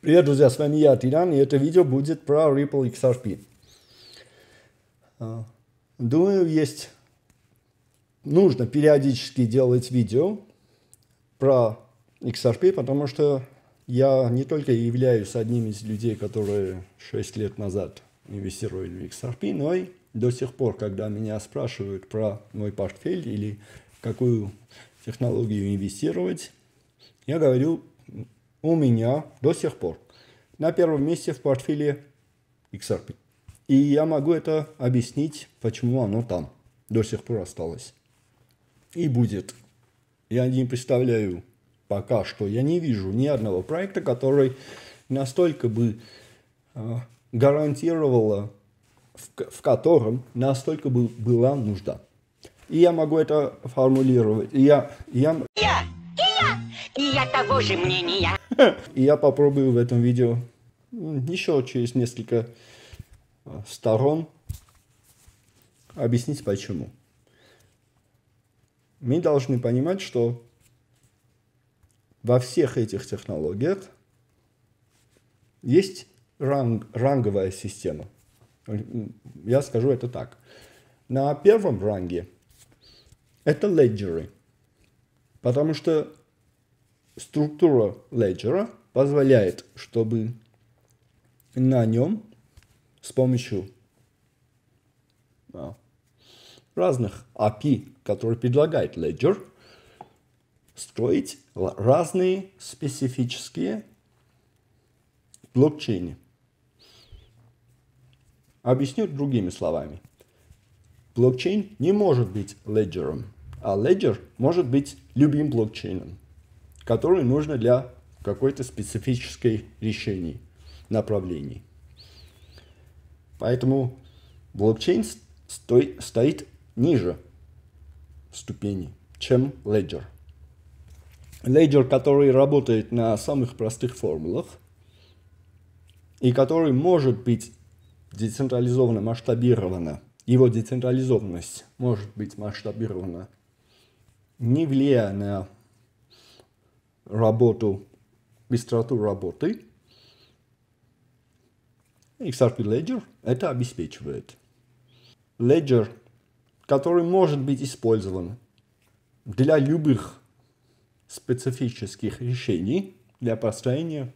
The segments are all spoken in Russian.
Привет, друзья, с вами я, Тиран, и это видео будет про Ripple XRP. А, думаю, есть... Нужно периодически делать видео про XRP, потому что я не только являюсь одним из людей, которые 6 лет назад инвестировали в XRP, но и до сих пор, когда меня спрашивают про мой портфель или какую технологию инвестировать, я говорю, у меня до сих пор на первом месте в портфеле XRP. И я могу это объяснить, почему оно там до сих пор осталось. И будет. Я не представляю пока что, я не вижу ни одного проекта, который настолько бы э, гарантировало, в, в котором настолько бы была нужда. И я могу это формулировать. И я, я... И я, того же мнения. И я попробую в этом видео еще через несколько а, сторон объяснить почему. Мы должны понимать, что во всех этих технологиях есть ранг, ранговая система. Я скажу это так. На первом ранге это леджеры, потому что структура леджера позволяет, чтобы на нем с помощью а, разных API, которые предлагает Ledger, строить разные специфические блокчейны. Объясню другими словами. Блокчейн не может быть леджером, а леджер может быть любым блокчейном, который нужно для какой-то специфической решения направлений. Поэтому блокчейн стой, стоит ниже ступени, чем Ledger. Ledger, который работает на самых простых формулах и который может быть децентрализованно масштабировано, его децентрализованность может быть масштабирована, не влияя на работу, быстроту работы, XRP Ledger это обеспечивает. Ledger, который может быть использован для любых специфических решений, для построения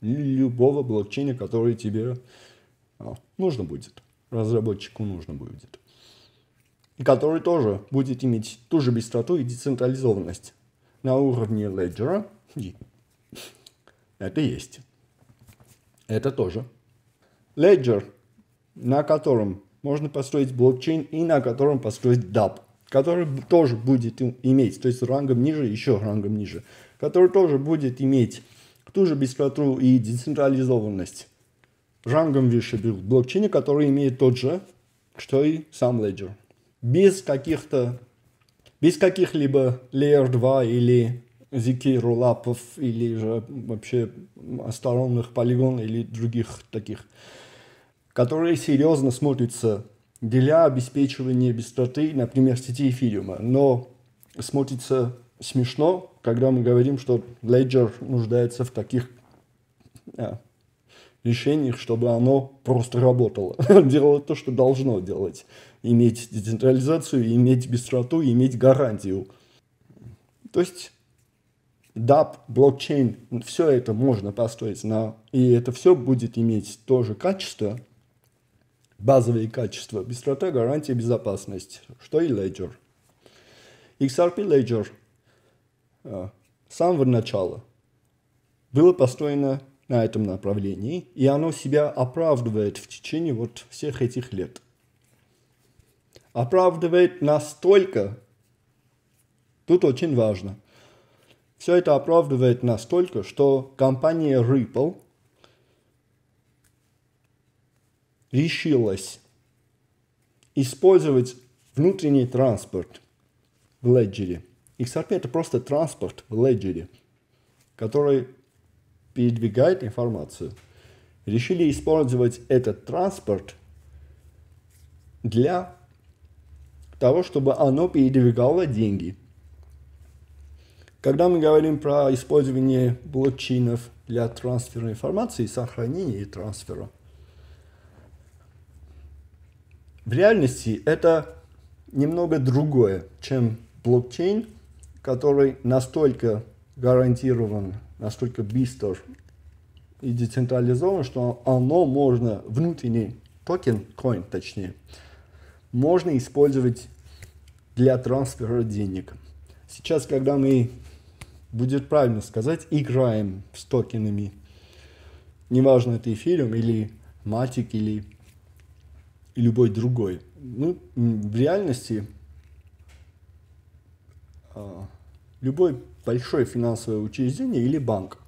любого блокчейна, который тебе а, нужно будет, разработчику нужно будет. И который тоже будет иметь ту же быстроту и децентрализованность на уровне Ledger. Это есть. Это тоже Ledger, на котором можно построить блокчейн и на котором построить DApp, который тоже будет иметь, то есть рангом ниже, еще рангом ниже, который тоже будет иметь ту же быстроту и децентрализованность рангом выше блокчейна, который имеет тот же, что и сам Ledger. Без каких-то, без каких-либо Layer 2 или ZK роллапов или же вообще сторонных полигон или других таких которые серьезно смотрятся для обеспечивания быстроты, например, сети эфириума. Но смотрится смешно, когда мы говорим, что Ledger нуждается в таких а, решениях, чтобы оно просто работало, делало то, что должно делать. Иметь децентрализацию, иметь быстроту, иметь гарантию. То есть DApp, блокчейн, все это можно построить на... И это все будет иметь то же качество, базовые качества, быстрота, гарантия, безопасность, что и Ledger. XRP Ledger а, с самого начала было построено на этом направлении, и оно себя оправдывает в течение вот всех этих лет. Оправдывает настолько, тут очень важно, все это оправдывает настолько, что компания Ripple – решилась использовать внутренний транспорт в Ledger. XRP это просто транспорт в Ledger, который передвигает информацию. Решили использовать этот транспорт для того, чтобы оно передвигало деньги. Когда мы говорим про использование блокчейнов для трансфера информации, сохранения и трансфера. В реальности это немного другое, чем блокчейн, который настолько гарантирован, настолько быстр и децентрализован, что оно можно, внутренний токен, coin точнее, можно использовать для трансфера денег. Сейчас, когда мы, будет правильно сказать, играем с токенами, неважно, это эфириум или матик или любой другой, мы в реальности а, любой большое финансовое учреждение или банк,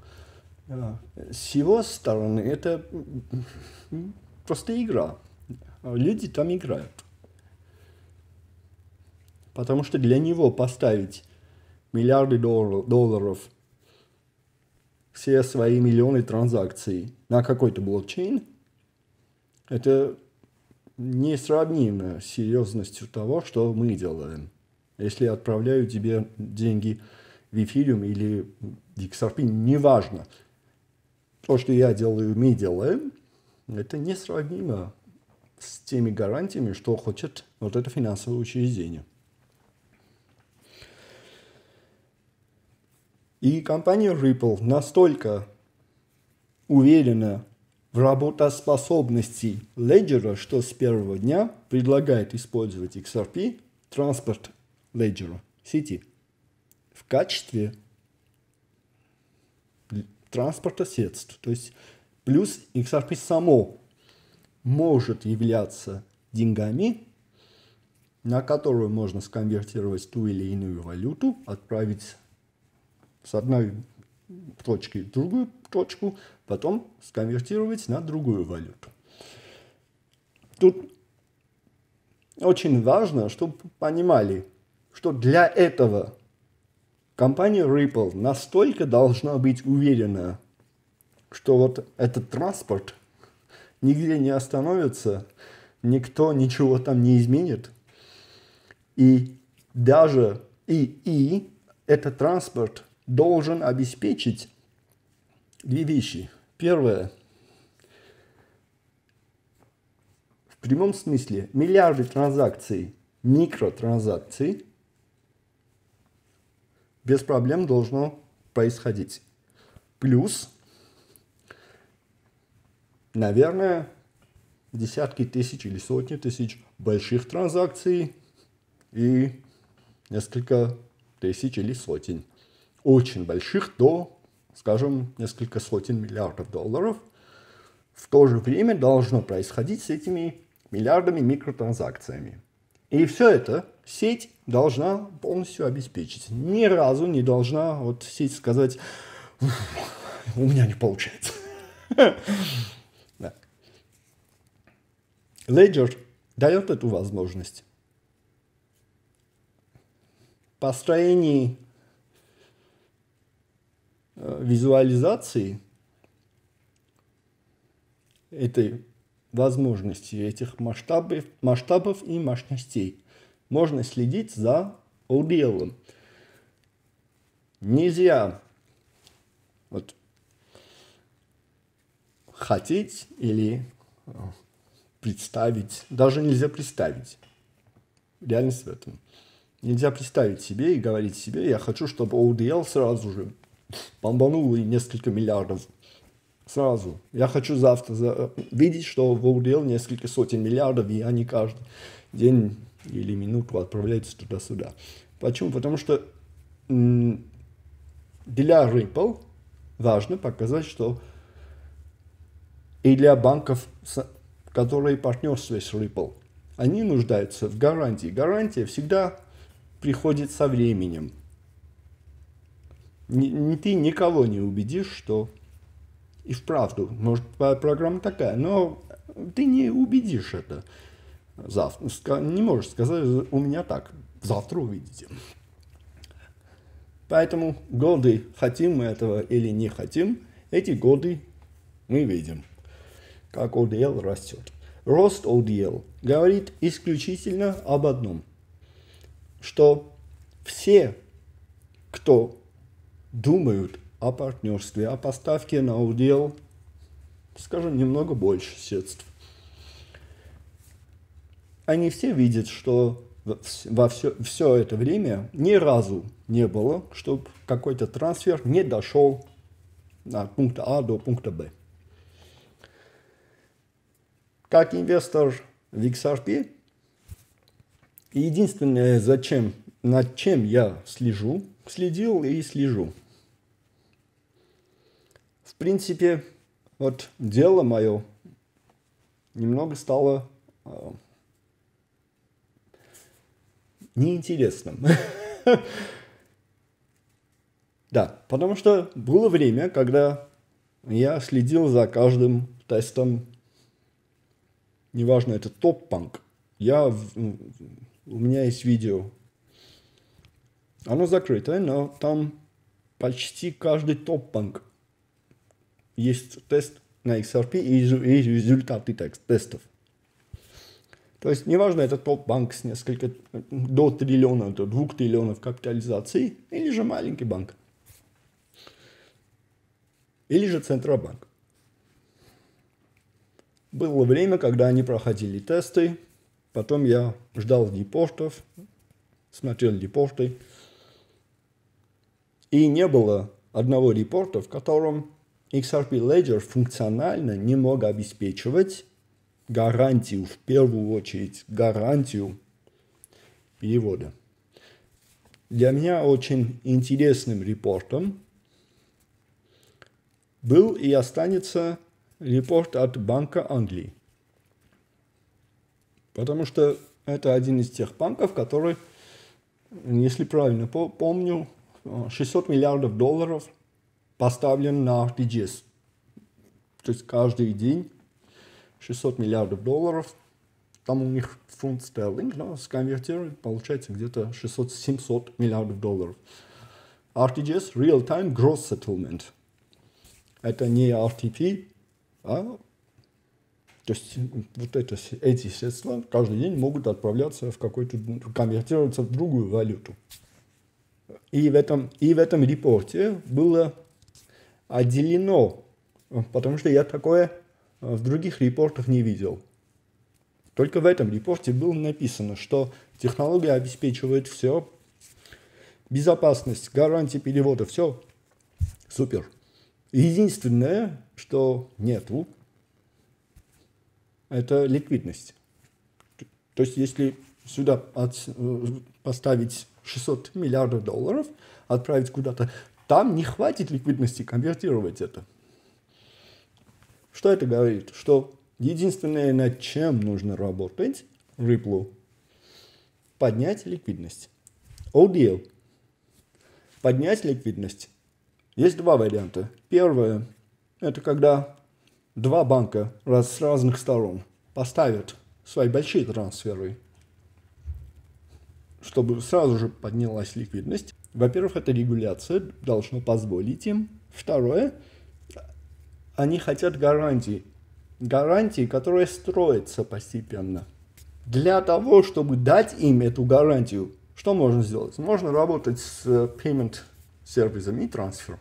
а, с его стороны это просто игра. Люди там играют. Потому что для него поставить миллиарды долларов, все свои миллионы транзакций на какой-то блокчейн, это несравнимо с серьезностью того, что мы делаем. Если я отправляю тебе деньги в эфириум или в XRP, неважно. То, что я делаю, мы делаем, это несравнимо с теми гарантиями, что хочет вот это финансовое учреждение. И компания Ripple настолько уверена в работоспособности Ledger, что с первого дня предлагает использовать XRP, транспорт Ledger сети, в качестве транспорта средств. То есть плюс XRP само может являться деньгами, на которую можно сконвертировать ту или иную валюту, отправить с одной точки в другую точку, потом сконвертировать на другую валюту. Тут очень важно, чтобы понимали, что для этого компания Ripple настолько должна быть уверена, что вот этот транспорт нигде не остановится, никто ничего там не изменит. И даже и, и этот транспорт должен обеспечить две вещи. Первое. В прямом смысле миллиарды транзакций, микротранзакций без проблем должно происходить. Плюс, наверное, десятки тысяч или сотни тысяч больших транзакций и несколько тысяч или сотен очень больших до скажем, несколько сотен миллиардов долларов, в то же время должно происходить с этими миллиардами микротранзакциями. И все это сеть должна полностью обеспечить. Ни разу не должна вот сеть сказать, у меня не получается. Ledger дает эту возможность. Построение визуализации этой возможности, этих масштабов, масштабов и мощностей можно следить за ODL. Нельзя вот, хотеть или э, представить, даже нельзя представить реальность в этом. Нельзя представить себе и говорить себе, я хочу, чтобы ODL сразу же бомбанул и несколько миллиардов сразу. Я хочу завтра за... видеть, что в ОДЛ несколько сотен миллиардов, и они каждый день или минуту отправляются туда-сюда. Почему? Потому что для Ripple важно показать, что и для банков, которые партнерствуют с Ripple, они нуждаются в гарантии. Гарантия всегда приходит со временем ни, ты никого не убедишь, что и вправду, может, программа такая, но ты не убедишь это завтра. Не можешь сказать, у меня так, завтра увидите. Поэтому годы, хотим мы этого или не хотим, эти годы мы видим, как ODL растет. Рост ODL говорит исключительно об одном, что все, кто думают о партнерстве, о поставке на удел, скажем, немного больше средств. Они все видят, что во все, все это время ни разу не было, чтобы какой-то трансфер не дошел от пункта А до пункта Б. Как инвестор в XRP, единственное, зачем, над чем я слежу, следил и слежу. Принципе, вот дело мое немного стало э, неинтересным. Да, потому что было время, когда я следил за каждым тестом, неважно, это топ-панк. Я, у меня есть видео, оно закрытое, но там почти каждый топ-панк есть тест на XRP и, результаты тест, тестов. То есть, неважно, это топ-банк с несколько, до триллиона, до двух триллионов капитализации, или же маленький банк. Или же Центробанк. Было время, когда они проходили тесты, потом я ждал депортов, смотрел депорты, и не было одного репорта, в котором XRP Ledger функционально не мог обеспечивать гарантию, в первую очередь гарантию перевода. Для меня очень интересным репортом был и останется репорт от Банка Англии. Потому что это один из тех банков, который, если правильно помню, 600 миллиардов долларов поставлен на RTGS. То есть каждый день 600 миллиардов долларов. Там у них фунт стерлинг, но сконвертирует, получается где-то 600-700 миллиардов долларов. RTGS – Real Time Gross Settlement – это не RTP, а то есть вот это, эти средства каждый день могут отправляться в какой-то, конвертироваться в другую валюту. И в этом, и в этом репорте было отделено, потому что я такое в других репортах не видел. Только в этом репорте было написано, что технология обеспечивает все, безопасность, гарантии перевода, все супер. Единственное, что нету, это ликвидность. То есть, если сюда от, поставить 600 миллиардов долларов, отправить куда-то, там не хватит ликвидности конвертировать это. Что это говорит? Что единственное, над чем нужно работать Ripple, поднять ликвидность. ODL. Поднять ликвидность. Есть два варианта. Первое – это когда два банка раз, с разных сторон поставят свои большие трансферы, чтобы сразу же поднялась ликвидность. Во-первых, эта регуляция должна позволить им. Второе – они хотят гарантии. Гарантии, которые строятся постепенно. Для того, чтобы дать им эту гарантию, что можно сделать? Можно работать с payment сервисами и трансфером,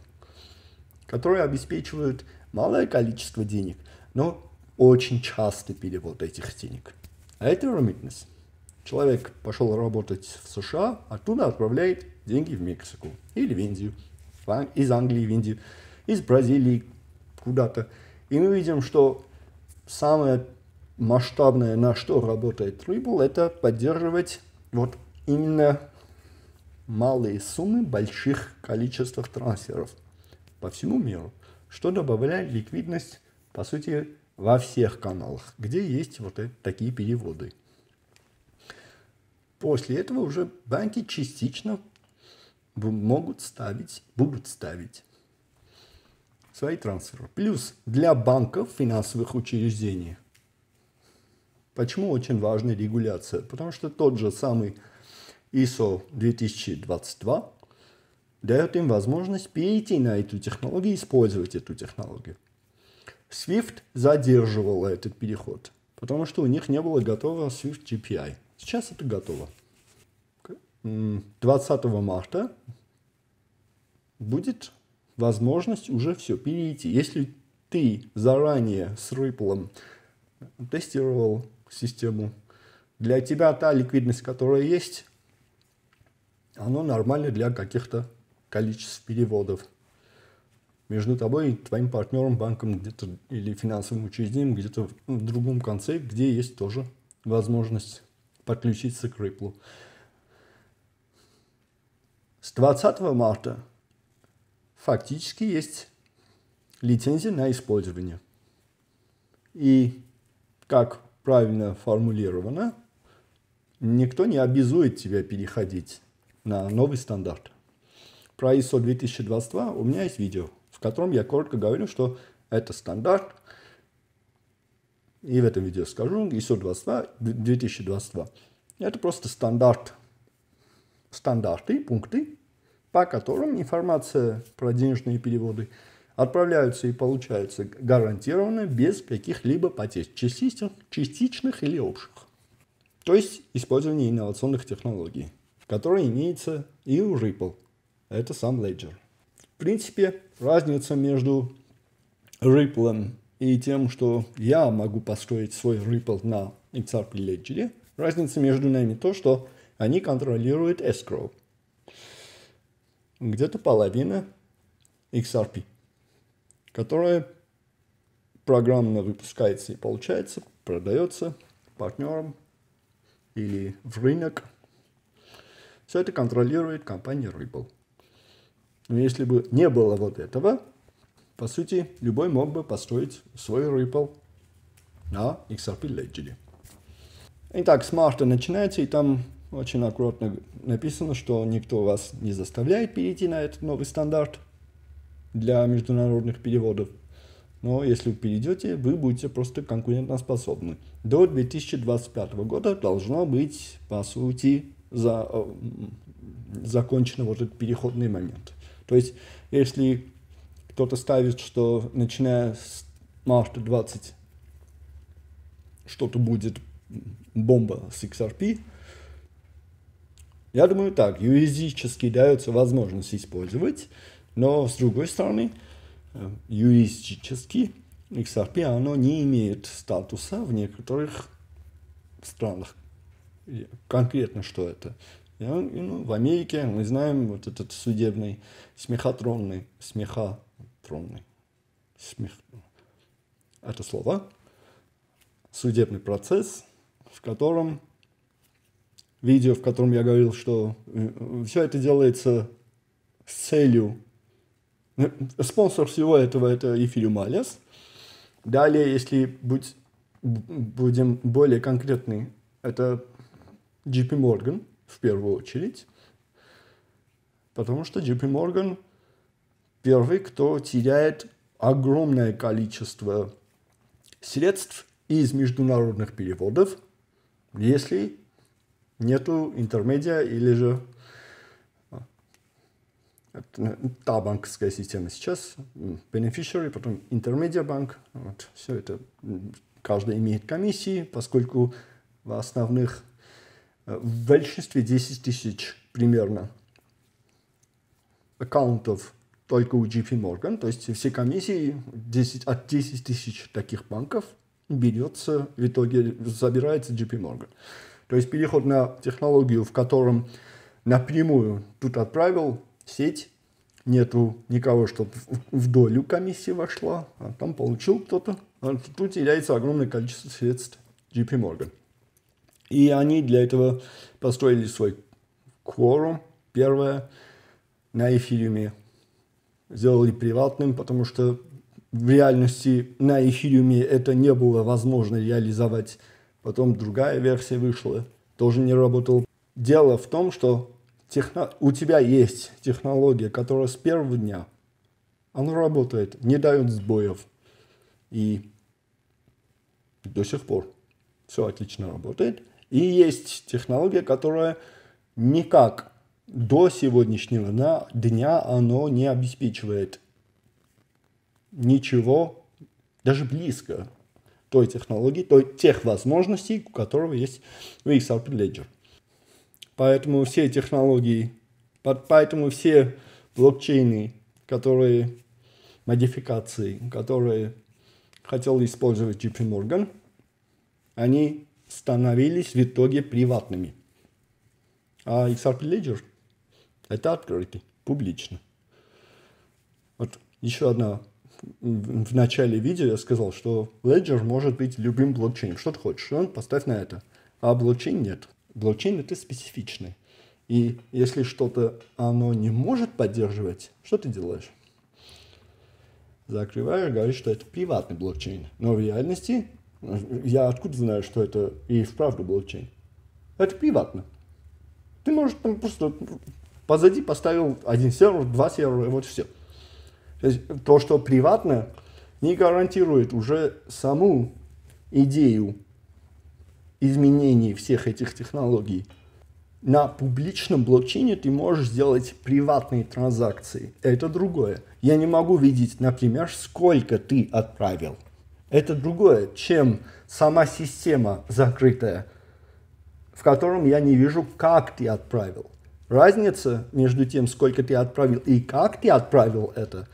которые обеспечивают малое количество денег, но очень частый перевод этих денег. А это remittance. Человек пошел работать в США, оттуда отправляет деньги в Мексику или в Индию, из Англии в Индию, из Бразилии куда-то. И мы видим, что самое масштабное, на что работает Ripple, это поддерживать вот именно малые суммы больших количествах трансферов по всему миру, что добавляет ликвидность, по сути, во всех каналах, где есть вот такие переводы. После этого уже банки частично могут ставить, будут ставить свои трансферы. Плюс для банков, финансовых учреждений, почему очень важна регуляция? Потому что тот же самый ISO 2022 дает им возможность перейти на эту технологию и использовать эту технологию. Swift задерживал этот переход, потому что у них не было готового Swift GPI. Сейчас это готово. 20 марта будет возможность уже все перейти. Если ты заранее с Ripple тестировал систему, для тебя та ликвидность, которая есть, она нормальна для каких-то количеств переводов между тобой и твоим партнером, банком где-то или финансовым учреждением где-то в другом конце, где есть тоже возможность подключиться к Ripple. С 20 марта фактически есть лицензия на использование. И, как правильно формулировано, никто не обязует тебя переходить на новый стандарт. Про ISO 2022 у меня есть видео – в котором я коротко говорю, что это стандарт, и в этом видео скажу, ISO 22, 2022. Это просто стандарт, стандарты, пункты, по которым информация про денежные переводы отправляются и получаются гарантированно без каких-либо потерь, частичных, частичных или общих. То есть использование инновационных технологий, которые имеется и у Ripple. Это сам Ledger принципе, разница между Ripple и тем, что я могу построить свой Ripple на XRP Ledger, разница между ними то, что они контролируют escrow. Где-то половина XRP, которая программно выпускается и получается, продается партнерам или в рынок. Все это контролирует компания Ripple. Но если бы не было вот этого, по сути, любой мог бы построить свой Ripple на XRP Ledger. Итак, с марта начинается, и там очень аккуратно написано, что никто вас не заставляет перейти на этот новый стандарт для международных переводов. Но если вы перейдете, вы будете просто конкурентоспособны. До 2025 года должно быть, по сути, за, э, закончен вот этот переходный момент. То есть, если кто-то ставит, что начиная с марта 20 что-то будет бомба с XRP, я думаю так, юридически дается возможность использовать, но с другой стороны, э, юридически XRP оно не имеет статуса в некоторых странах. Конкретно что это? Ну, в Америке мы знаем вот этот судебный смехотронный, смехотронный, смех, это слово, судебный процесс, в котором видео, в котором я говорил, что э, все это делается с целью. Э, спонсор всего этого это Эфириум Алис. Далее, если будь, будем более конкретны, это JP Morgan – в первую очередь, потому что JP Morgan первый, кто теряет огромное количество средств из международных переводов, если нету интермедиа или же а, та банковская система сейчас, beneficiary, потом intermedia банк, вот, все это, каждый имеет комиссии, поскольку в основных в большинстве 10 тысяч примерно аккаунтов только у JP Morgan, то есть все комиссии 10, от 10 тысяч таких банков берется, в итоге забирается JP Morgan. То есть переход на технологию, в котором напрямую тут отправил сеть, нету никого, чтобы в долю комиссии вошла, а там получил кто-то, а тут теряется огромное количество средств JP Morgan. И они для этого построили свой кворум. Первое на эфириуме сделали приватным, потому что в реальности на эфириуме это не было возможно реализовать. Потом другая версия вышла, тоже не работал. Дело в том, что техно... у тебя есть технология, которая с первого дня, она работает, не дает сбоев. И до сих пор все отлично работает. И есть технология, которая никак до сегодняшнего дня оно не обеспечивает ничего, даже близко той технологии, той, тех возможностей, у которого есть в XRP Ledger. Поэтому все технологии, поэтому все блокчейны, которые модификации, которые хотел использовать JP Morgan, они становились в итоге приватными. А XRP Ledger это открытый, публично. Вот еще одна. В начале видео я сказал, что Ledger может быть любым блокчейном. Что ты хочешь? Он поставь на это. А блокчейн нет. Блокчейн это специфичный. И если что-то оно не может поддерживать, что ты делаешь? Закрываешь, говоришь, что это приватный блокчейн. Но в реальности я откуда знаю, что это и вправду блокчейн? Это приватно. Ты можешь там просто позади поставил один сервер, два сервера, и вот все. То есть то, что приватно, не гарантирует уже саму идею изменений всех этих технологий. На публичном блокчейне ты можешь сделать приватные транзакции. Это другое. Я не могу видеть, например, сколько ты отправил. Это другое, чем сама система закрытая, в котором я не вижу, как ты отправил. Разница между тем, сколько ты отправил и как ты отправил это,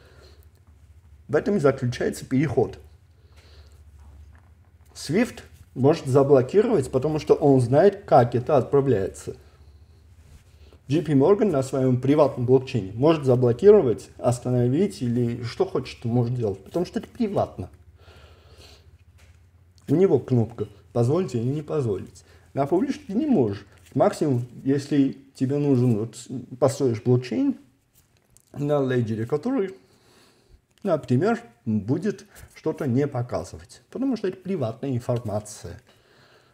в этом и заключается переход. Swift может заблокировать, потому что он знает, как это отправляется. JP Morgan на своем приватном блокчейне может заблокировать, остановить или что хочет, может делать, потому что это приватно. У него кнопка «позволить» или «не позволить». На публичном ты не можешь. Максимум, если тебе нужен, вот, построишь блокчейн на леджере, который, например, будет что-то не показывать, потому что это приватная информация.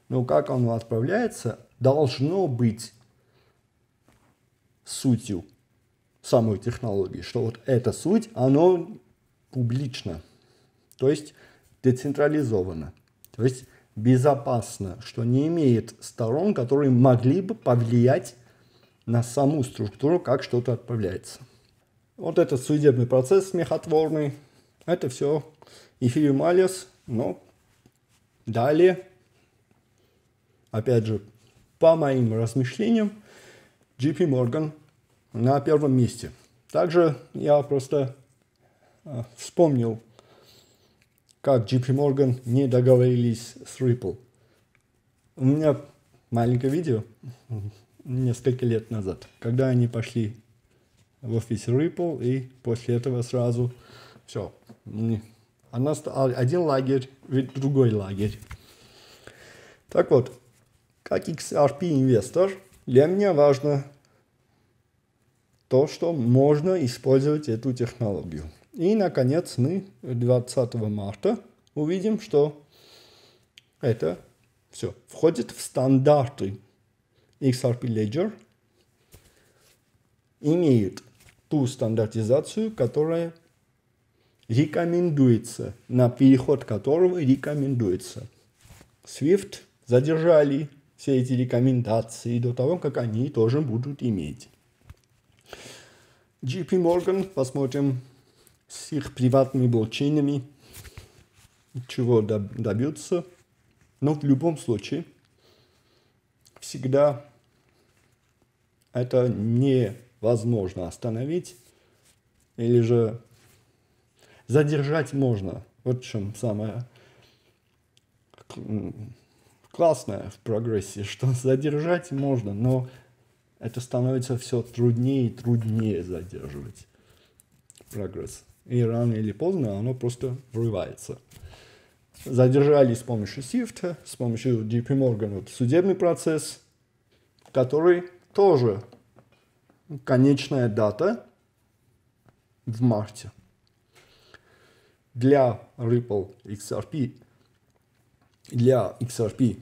Но как оно отправляется, должно быть сутью самой технологии, что вот эта суть, оно публично, то есть децентрализовано. То есть безопасно, что не имеет сторон, которые могли бы повлиять на саму структуру, как что-то отправляется. Вот этот судебный процесс смехотворный, это все эфириум алис, но далее, опять же, по моим размышлениям, JP Morgan на первом месте. Также я просто э, вспомнил как JP Morgan не договорились с Ripple. У меня маленькое видео несколько лет назад, когда они пошли в офис Ripple, и после этого сразу все. Она, один лагерь, ведь другой лагерь. Так вот, как XRP-инвестор, для меня важно то, что можно использовать эту технологию. И, наконец, мы 20 марта увидим, что это все входит в стандарты XRP Ledger, имеет ту стандартизацию, которая рекомендуется, на переход которого рекомендуется. Swift задержали все эти рекомендации до того, как они тоже будут иметь. JP Morgan, посмотрим, с их приватными блокчейнами чего добьются. Но в любом случае всегда это невозможно остановить или же задержать можно. Вот в чем самое классное в прогрессе, что задержать можно, но это становится все труднее и труднее задерживать прогресс и рано или поздно оно просто врывается. Задержали с помощью SWIFT, с помощью JP Morgan вот, судебный процесс, который тоже конечная дата в марте. Для Ripple XRP, для XRP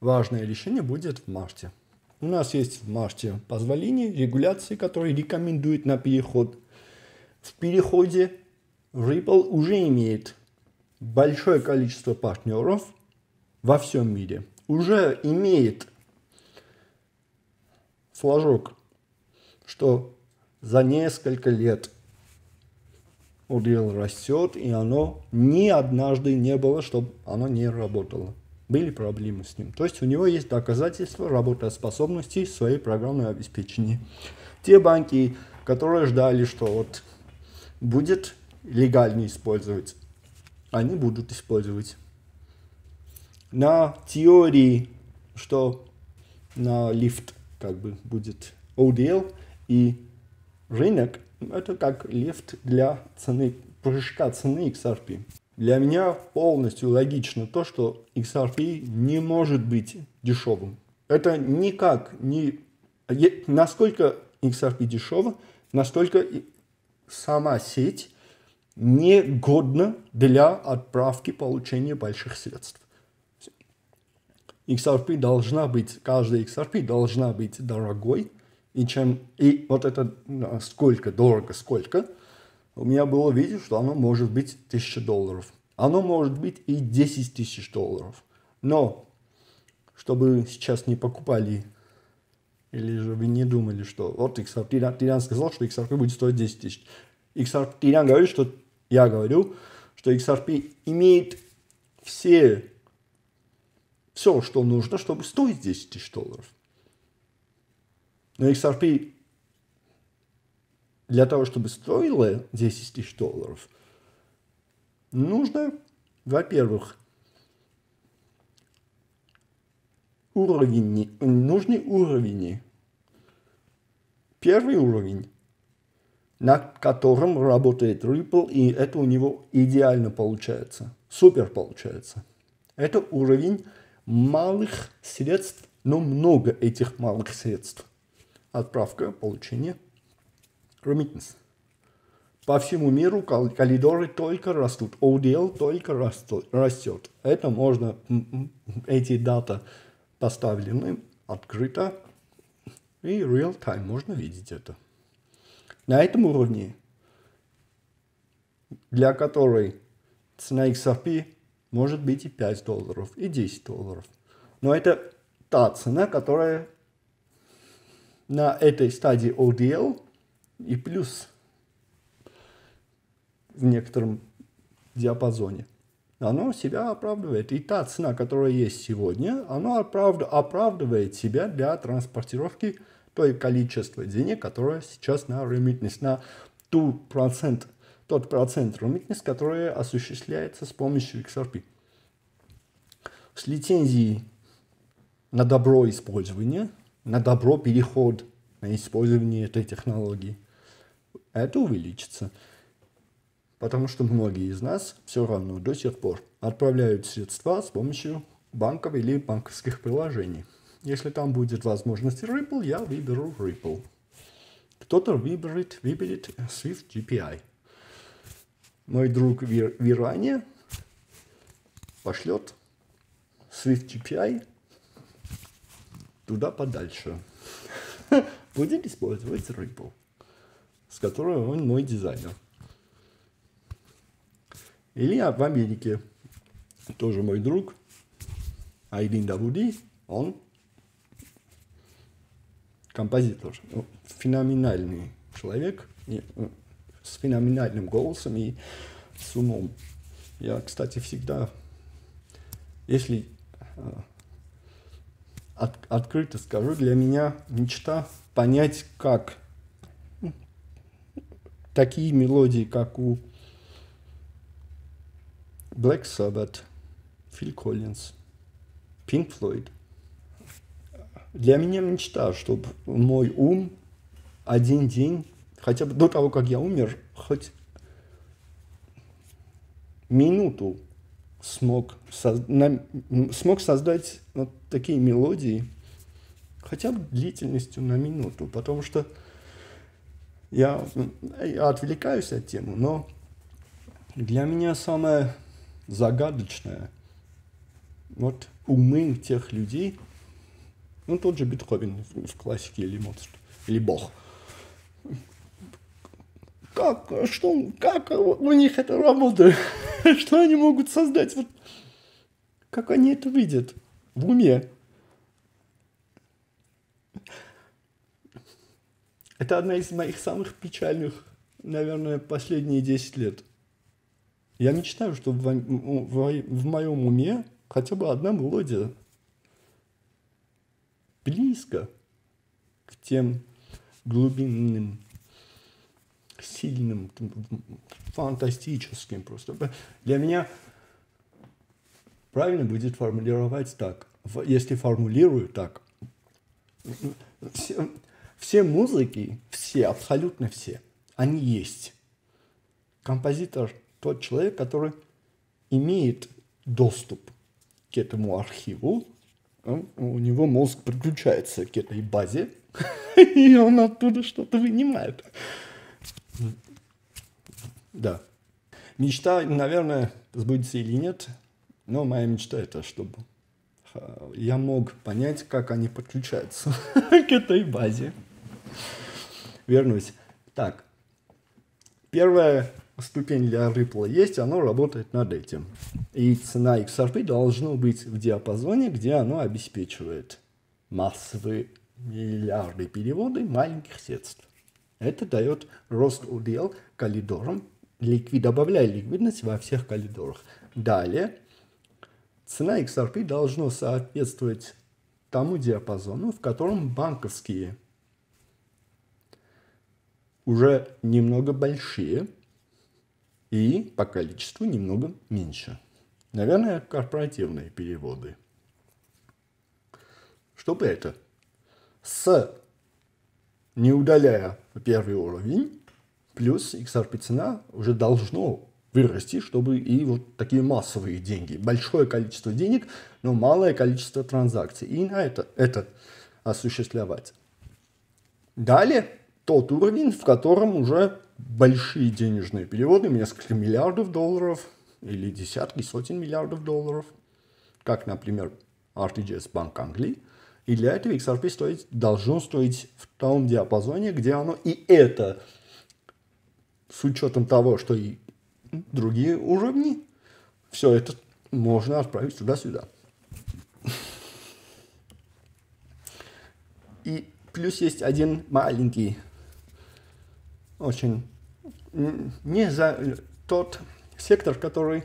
важное решение будет в марте. У нас есть в марте позволение регуляции, которые рекомендуют на переход в переходе Ripple уже имеет большое количество партнеров во всем мире. Уже имеет флажок, что за несколько лет удел растет, и оно ни однажды не было, чтобы оно не работало. Были проблемы с ним. То есть у него есть доказательства работоспособности своей программной обеспечения. Те банки, которые ждали, что вот будет легально использовать, они будут использовать. На теории, что на лифт как бы будет ODL и рынок, это как лифт для цены, прыжка цены XRP. Для меня полностью логично то, что XRP не может быть дешевым. Это никак не... Насколько XRP дешево, настолько сама сеть негодна для отправки получения больших средств. XRP должна быть, каждая XRP должна быть дорогой, и чем, и вот это сколько, дорого, сколько, у меня было видео, что оно может быть 1000 долларов. Оно может быть и 10 тысяч долларов. Но, чтобы сейчас не покупали, или же вы не думали, что вот XRP, Тирян, Тирян сказал, что XRP будет стоить 10 тысяч. XRP, Тирян говорит, что я говорю, что XRP имеет все, все, что нужно, чтобы стоить 10 тысяч долларов. Но XRP для того, чтобы стоило 10 тысяч долларов, нужно, во-первых, уровень, нужны уровни. Первый уровень, на котором работает Ripple, и это у него идеально получается, супер получается. Это уровень малых средств, но много этих малых средств. Отправка, получение, remittance. По всему миру коридоры только растут, ODL только растет. Это можно, эти дата поставлены открыто и real time, можно видеть это. На этом уровне, для которой цена XRP может быть и 5 долларов, и 10 долларов. Но это та цена, которая на этой стадии ODL и плюс в некотором диапазоне. Оно себя оправдывает. И та цена, которая есть сегодня, оно оправд... оправдывает себя для транспортировки той количества денег, которое сейчас на remittance, на ту процент, тот процент remittance, который осуществляется с помощью XRP. С лицензией на добро использования, на добро переход на использование этой технологии, это увеличится. Потому что многие из нас все равно до сих пор отправляют средства с помощью банков или банковских приложений. Если там будет возможность Ripple, я выберу Ripple. Кто-то выберет, выберет Swift GPI. Мой друг в Иране пошлет Swift GPI туда подальше. Будет использовать Ripple, с которой он мой дизайнер. Или в Америке. Тоже мой друг Айдин Давуди, он композитор, ну, феноменальный человек. Ну, с феноменальным голосом и с умом. Я, кстати, всегда, если э, от, открыто скажу, для меня мечта понять, как такие мелодии, как у Black Sabbath, Фил Коллинз, Pink Floyd – для меня мечта, чтобы мой ум один день, хотя бы до того, как я умер, хоть минуту смог, соз... на... смог создать вот такие мелодии, хотя бы длительностью на минуту, потому что я, я отвлекаюсь от темы, но для меня самое загадочное вот умы тех людей – ну, тот же Бетховен в классике или Моцарт, или Бог. Как, что, как у них это работает? что они могут создать? Вот, как они это видят в уме? Это одна из моих самых печальных, наверное, последние 10 лет. Я мечтаю, чтобы в, в, в моем уме хотя бы одна мелодия близко к тем глубинным сильным, фантастическим просто. Для меня правильно будет формулировать так. Если формулирую так, все, все музыки, все, абсолютно все, они есть. Композитор тот человек, который имеет доступ к этому архиву, у него мозг подключается к этой базе, и он оттуда что-то вынимает. Да. Мечта, наверное, сбудется или нет, но моя мечта это, чтобы а, я мог понять, как они подключаются к этой базе. Вернусь. Так, первая ступень для Ripple есть, оно работает над этим. И цена XRP должна быть в диапазоне, где оно обеспечивает массовые миллиарды переводы маленьких средств. Это дает рост удел коридорам, ликвид, добавляя ликвидность во всех коридорах. Далее, цена XRP должна соответствовать тому диапазону, в котором банковские уже немного большие и по количеству немного меньше. Наверное, корпоративные переводы. Чтобы это с не удаляя первый уровень, плюс XRP цена уже должно вырасти, чтобы и вот такие массовые деньги, большое количество денег, но малое количество транзакций. И на это, это осуществлять. Далее тот уровень, в котором уже большие денежные переводы, несколько миллиардов долларов или десятки, сотен миллиардов долларов, как, например, RTGS Банк Англии – и для этого XRP стоит, должно стоить в том диапазоне, где оно и это, с учетом того, что и другие уровни, все это можно отправить туда-сюда. И плюс есть один маленький, очень не за тот сектор, который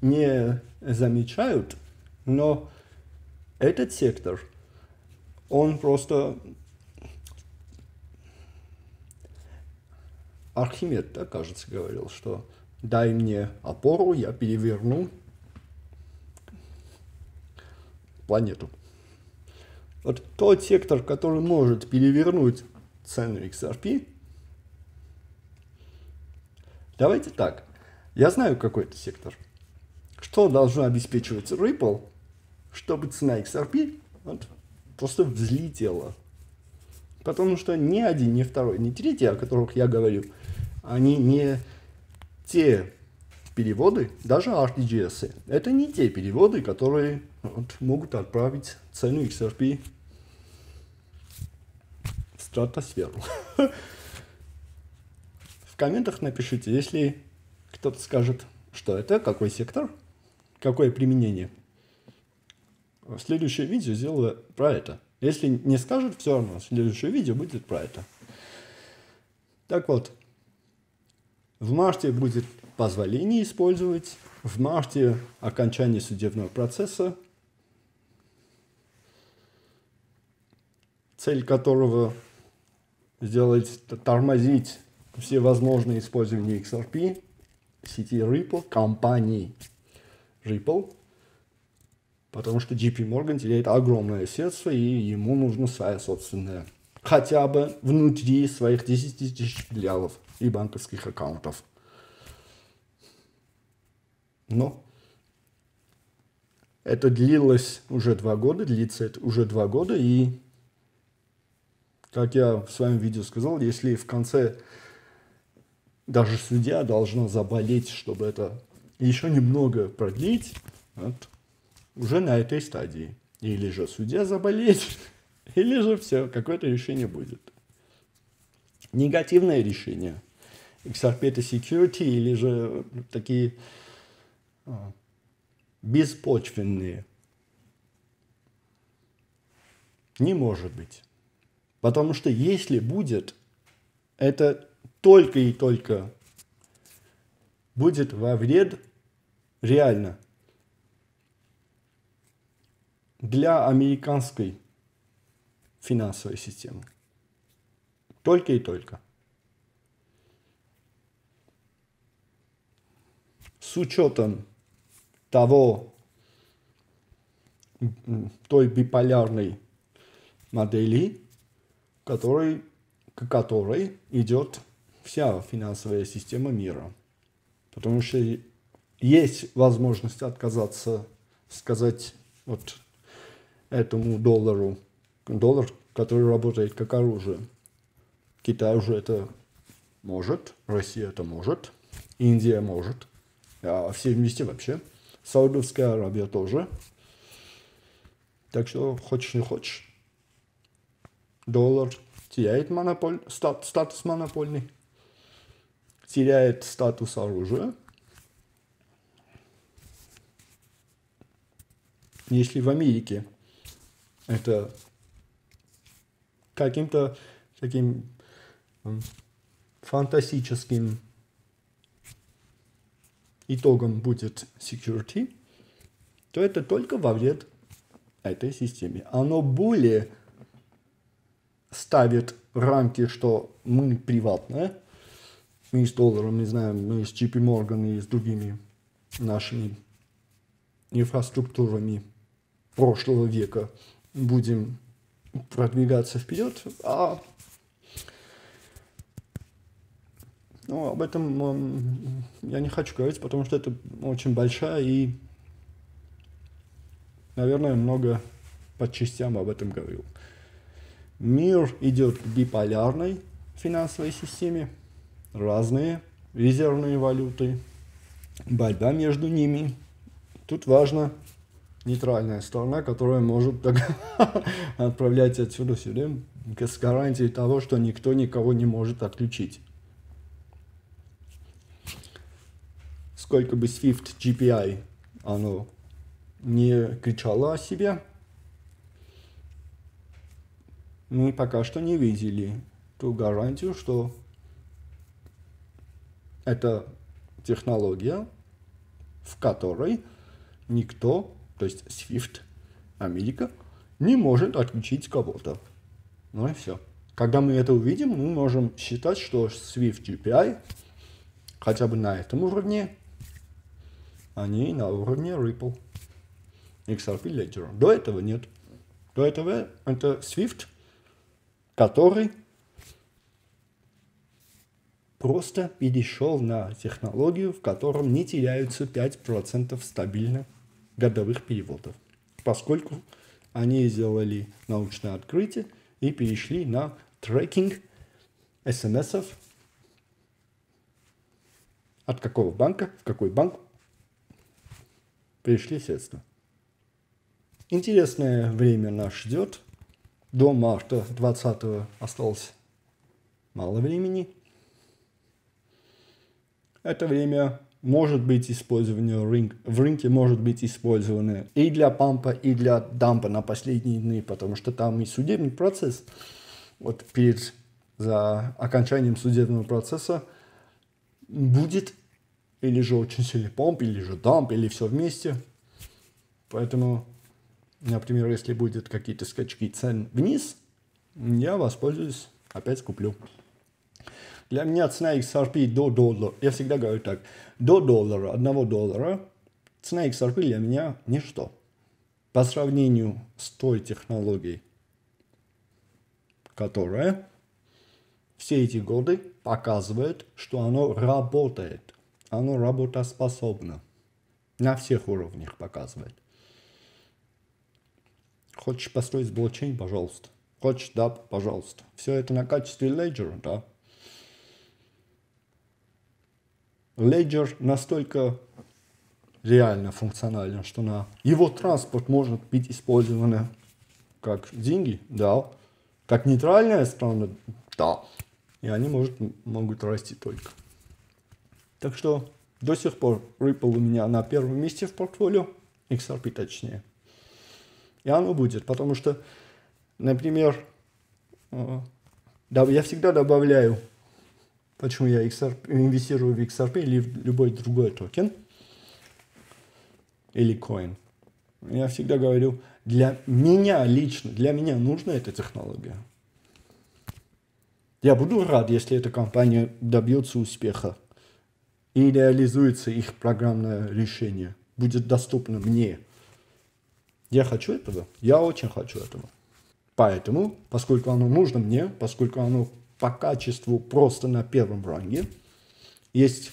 не замечают, но этот сектор – он просто Архимед, да, кажется, говорил, что дай мне опору, я переверну планету. Вот тот сектор, который может перевернуть цену XRP, давайте так, я знаю какой это сектор. Что должно обеспечивать Ripple, чтобы цена XRP вот, просто взлетело. Потому что ни один, ни второй, ни третий, о которых я говорю, они не те переводы, даже RTGS, это не те переводы, которые вот, могут отправить цену XRP в стратосферу. Комментах напишите, если кто-то скажет, что это, какой сектор, какое применение – следующее видео сделаю про это. Если не скажут, все равно следующее видео будет про это. Так вот, в марте будет позволение использовать, в марте окончание судебного процесса, цель которого сделать, тормозить все возможные использования XRP, сети Ripple, компании Ripple – Потому что JP Morgan теряет огромное средство, и ему нужно своя собственная. Хотя бы внутри своих 10 тысяч филиалов и банковских аккаунтов. Но это длилось уже два года, длится это уже два года, и, как я в своем видео сказал, если в конце даже судья должна заболеть, чтобы это еще немного продлить, вот, уже на этой стадии. Или же судья заболеет, или же все, какое-то решение будет. Негативное решение. XRP это security или же такие а, беспочвенные. Не может быть. Потому что если будет, это только и только будет во вред реально для американской финансовой системы. Только и только. С учетом того, той биполярной модели, который, к которой идет вся финансовая система мира. Потому что есть возможность отказаться, сказать вот этому доллару, доллар, который работает как оружие. Китай уже это может, Россия это может, Индия может, а все вместе вообще. Саудовская Аравия тоже. Так что хочешь не хочешь. Доллар теряет монополь, стат, статус монопольный, теряет статус оружия. Если в Америке это каким-то таким фантастическим итогом будет security, то это только во вред этой системе. Оно более ставит рамки, что мы приватные, мы с долларом, не знаю, мы с JP Morgan и с другими нашими инфраструктурами прошлого века будем продвигаться вперед, а ну, об этом я не хочу говорить, потому что это очень большая и, наверное, много по частям об этом говорил. Мир идет к биполярной финансовой системе, разные резервные валюты, борьба между ними. Тут важно нейтральная сторона, которая может отправлять отсюда сюда с гарантией того, что никто никого не может отключить. Сколько бы Swift GPI оно не кричало о себе, мы пока что не видели ту гарантию, что это технология, в которой никто то есть SWIFT, Америка, не может отключить кого-то. Ну и все. Когда мы это увидим, мы можем считать, что SWIFT GPI хотя бы на этом уровне, а не на уровне Ripple, XRP Ledger. До этого нет. До этого это SWIFT, который просто перешел на технологию, в котором не теряются 5% стабильно годовых переводов, поскольку они сделали научное открытие и перешли на трекинг смс от какого банка, в какой банк пришли средства. Интересное время нас ждет. До марта 20 осталось мало времени. Это время может быть использовано рынок, в рынке может быть использовано и для пампа, и для дампа на последние дни, потому что там и судебный процесс. Вот перед за окончанием судебного процесса будет или же очень сильный помп, или же дамп, или все вместе. Поэтому, например, если будет какие-то скачки цен вниз, я воспользуюсь, опять куплю. Для меня цена XRP до доллара, я всегда говорю так, до доллара, одного доллара, цена XRP для меня ничто. По сравнению с той технологией, которая все эти годы показывает, что оно работает. Оно работоспособно. На всех уровнях показывает. Хочешь построить блокчейн, пожалуйста. Хочешь, да, пожалуйста. Все это на качестве леджера, да. Ledger настолько реально функционален, что на его транспорт может быть использовано как деньги, да, как нейтральная страна, да, и они может, могут расти только. Так что до сих пор Ripple у меня на первом месте в портфолио, XRP точнее. И оно будет, потому что, например, э, я всегда добавляю почему я XRP, инвестирую в XRP или в любой другой токен или coin. Я всегда говорю, для меня лично, для меня нужна эта технология. Я буду рад, если эта компания добьется успеха. и реализуется их программное решение, будет доступно мне. Я хочу этого, я очень хочу этого. Поэтому, поскольку оно нужно мне, поскольку оно по качеству просто на первом ранге, есть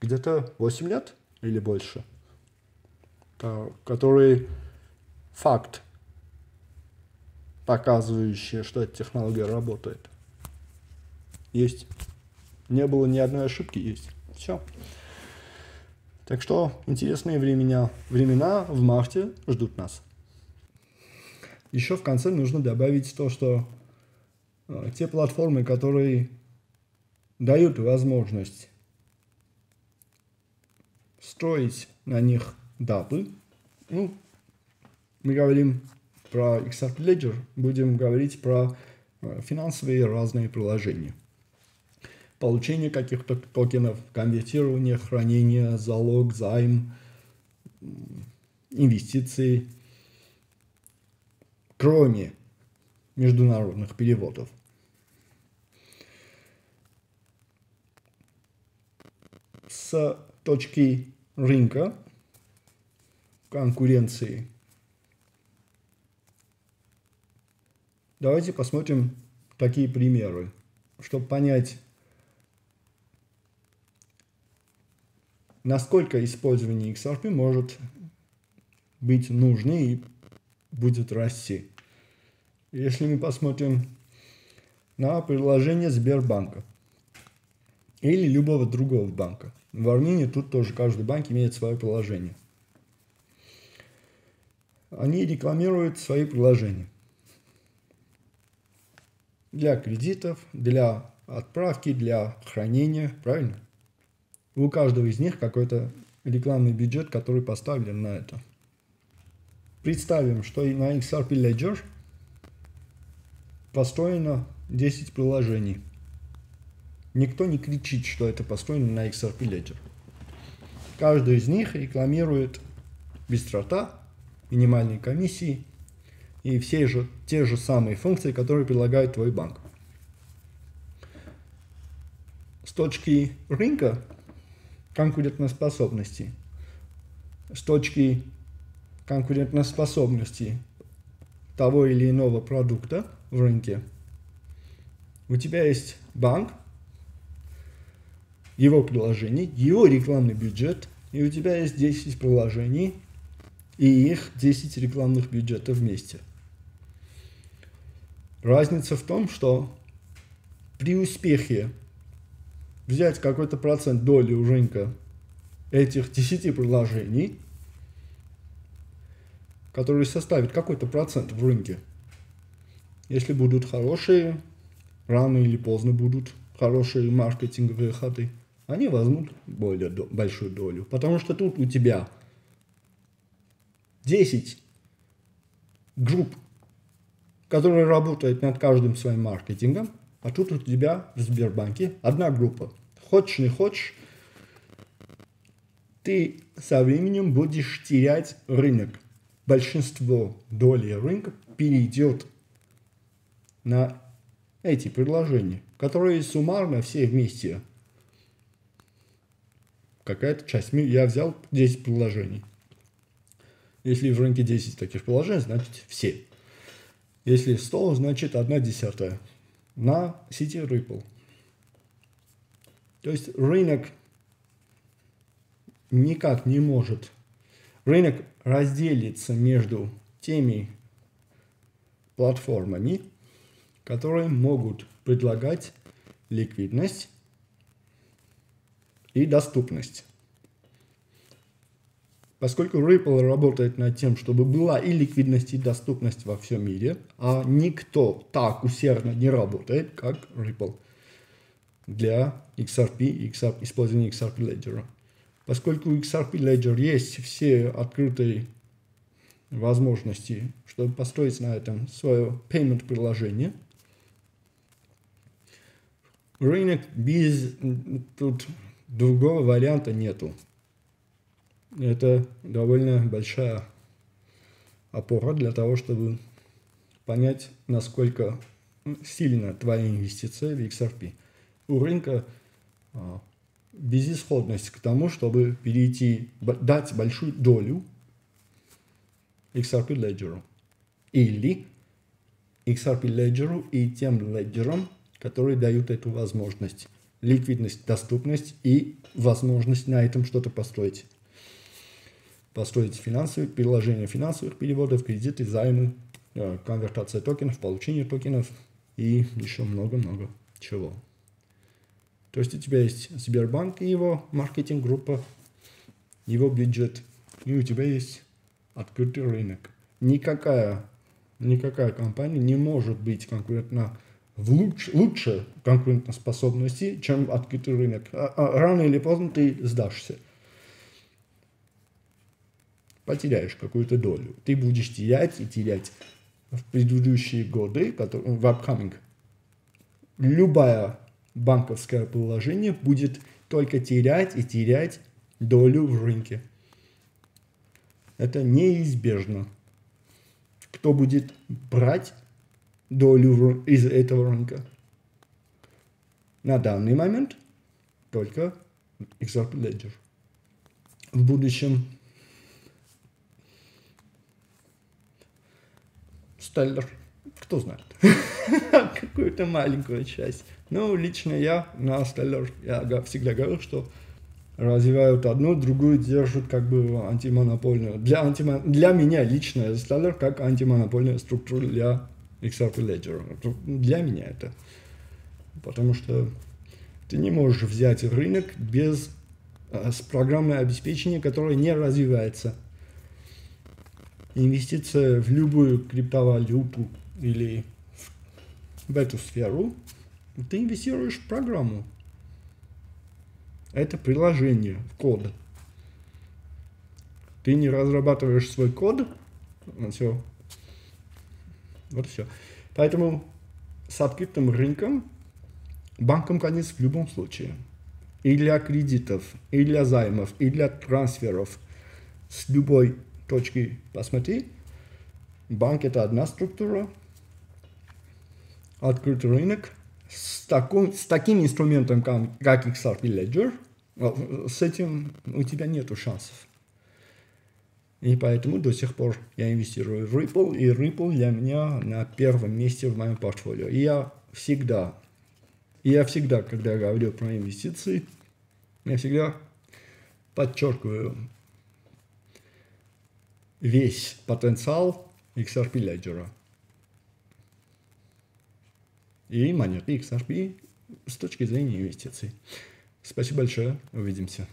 где-то 8 лет или больше, который факт, показывающий, что эта технология работает. Есть. Не было ни одной ошибки, есть. Все. Так что интересные времена, времена в марте ждут нас. Еще в конце нужно добавить то, что э, те платформы, которые дают возможность строить на них даты, ну, мы говорим про XRP Ledger, будем говорить про э, финансовые разные приложения. Получение каких-то токенов, конвертирование, хранение, залог, займ, инвестиции, кроме международных переводов. С точки рынка конкуренции Давайте посмотрим такие примеры, чтобы понять, насколько использование XRP может быть нужнее и будет расти. Если мы посмотрим на приложение Сбербанка или любого другого банка. В Армении тут тоже каждый банк имеет свое приложение. Они рекламируют свои приложения для кредитов, для отправки, для хранения, правильно? У каждого из них какой-то рекламный бюджет, который поставлен на это. Представим, что на XRP Ledger построено 10 приложений. Никто не кричит, что это построено на XRP Ledger. Каждый из них рекламирует быстрота, минимальные комиссии – и все же, те же самые функции, которые предлагает твой банк. С точки рынка конкурентоспособности, с точки конкурентоспособности того или иного продукта в рынке, у тебя есть банк, его приложение, его рекламный бюджет, и у тебя есть 10 приложений и их 10 рекламных бюджетов вместе – Разница в том, что при успехе взять какой-то процент доли у рынка этих 10 предложений, которые составят какой-то процент в рынке, если будут хорошие, рано или поздно будут хорошие маркетинговые ходы, они возьмут более до, большую долю. Потому что тут у тебя 10 групп который работает над каждым своим маркетингом, а тут у тебя в Сбербанке одна группа. Хочешь, не хочешь, ты со временем будешь терять рынок. Большинство доли рынка перейдет на эти предложения, которые суммарно все вместе. Какая-то часть. Я взял 10 предложений. Если в рынке 10 таких приложений, значит все. Если 100, значит 1 десятая на сети Ripple. То есть рынок никак не может, рынок разделится между теми платформами, которые могут предлагать ликвидность и доступность. Поскольку Ripple работает над тем, чтобы была и ликвидность, и доступность во всем мире, а никто так усердно не работает, как Ripple для XRP и использования XRP Ledger. Поскольку у XRP Ledger есть все открытые возможности, чтобы построить на этом свое payment приложение, рынок без тут другого варианта нету это довольно большая опора для того, чтобы понять, насколько сильно твоя инвестиция в XRP. У рынка а, безысходность к тому, чтобы перейти, дать большую долю XRP Ledger. Или XRP Ledger и тем Ledger, которые дают эту возможность. Ликвидность, доступность и возможность на этом что-то построить. Построить финансовые, приложение финансовых переводов, кредиты, займы, э, конвертация токенов, получение токенов и еще много-много чего. То есть у тебя есть Сбербанк и его маркетинг-группа, его бюджет, и у тебя есть открытый рынок. Никакая, никакая компания не может быть конкурентна в луч, лучше конкурентоспособности, чем открытый рынок. А, а, рано или поздно ты сдашься. Потеряешь какую-то долю. Ты будешь терять и терять в предыдущие годы, которые, в upcoming. Любая банковское положение будет только терять и терять долю в рынке. Это неизбежно. Кто будет брать долю из этого рынка? На данный момент только XRP Ledger. В будущем Stellar, кто знает, какую-то маленькую часть. Ну, лично я на Stellar, я всегда говорю, что развивают одну, другую держат как бы антимонопольную. Для, антимон... для меня лично Stellar как антимонопольная структура для XRP Ledger. Для меня это. Потому что ты не можешь взять рынок без а, с программное обеспечение, которое не развивается. Инвестиция в любую криптовалюту или в эту сферу ты инвестируешь в программу. Это приложение, код. Ты не разрабатываешь свой код, все. Вот все. Поэтому с открытым рынком банком конец в любом случае. И для кредитов, и для займов, и для трансферов. С любой точки посмотри. Банк это одна структура. Открытый рынок с, таком, с таким инструментом, как, XRP Ledger, с этим у тебя нету шансов. И поэтому до сих пор я инвестирую в Ripple, и Ripple для меня на первом месте в моем портфолио. И я всегда, и я всегда, когда говорю про инвестиции, я всегда подчеркиваю весь потенциал XRP Ledger и монеты XRP с точки зрения инвестиций. Спасибо большое. Увидимся.